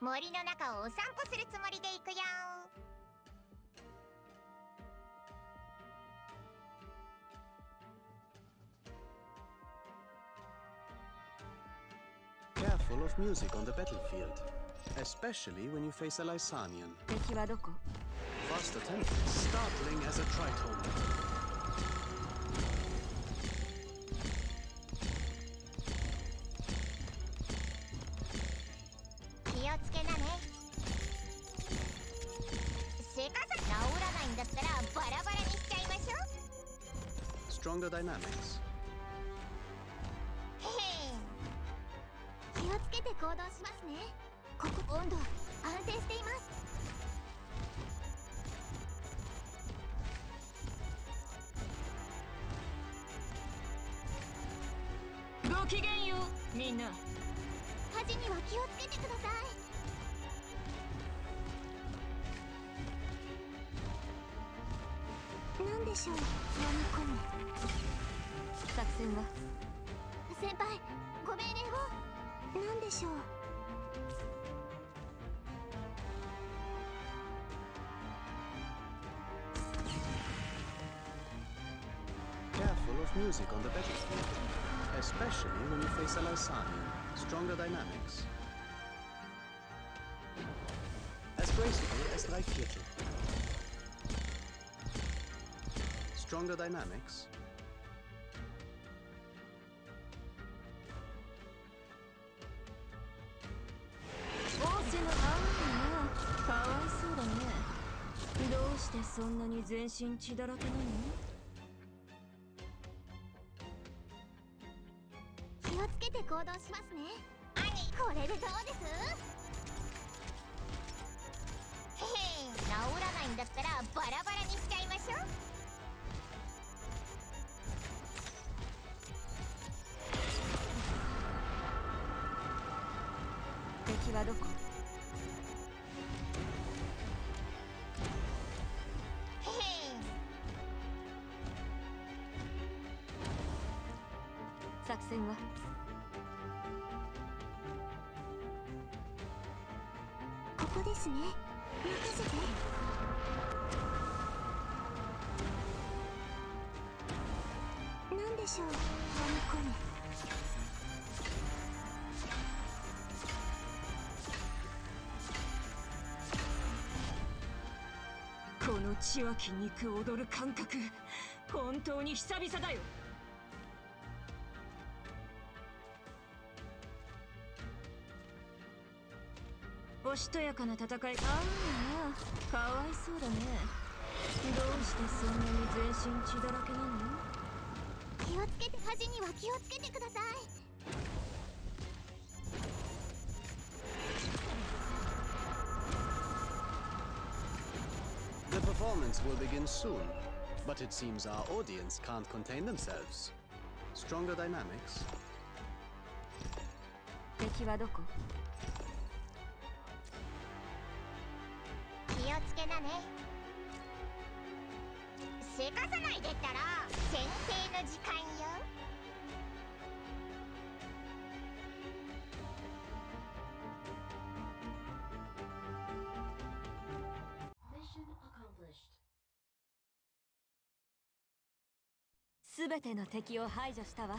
森の中をお散歩するつもりで行くよ Careful of music on the battlefield, especially when you face a Lysanian. 敵はどこ Fast attempt is startling Stronger dynamics. へへ。気をつけて行動しますね。ここ温度安定しています。ごきげんようみんな。火事には気をつけてください 何でしょう飲み込む作戦は先輩ご命令を何でしょう Careful of music on the battlefield, especially when you face a Lysanian. Stronger dynamics. As graceful as drei Viertel. Stronger dynamics. 仰せのああかわいそうだねどうしてそんなに全身血だらけなの気をつけて行動しますね兄これでどうです？へへ治らないんだったらバラバラにしちゃいましょ敵はどこ？作戦は？ここですね。任せて。何でしょう？飲み込むこの血湧き肉踊る感覚本当に久々だよ。おしとやかな戦い。ああかわいそうだね。どうしてそんなに全身血だらけなの気をつけて火事には気をつけてください The performance will begin soon, but it seems our audience can't contain themselves. Stronger dynamics. 敵はどこ気をつけなねせかさないでったら先生の時間よ 全ての敵を排除したわ。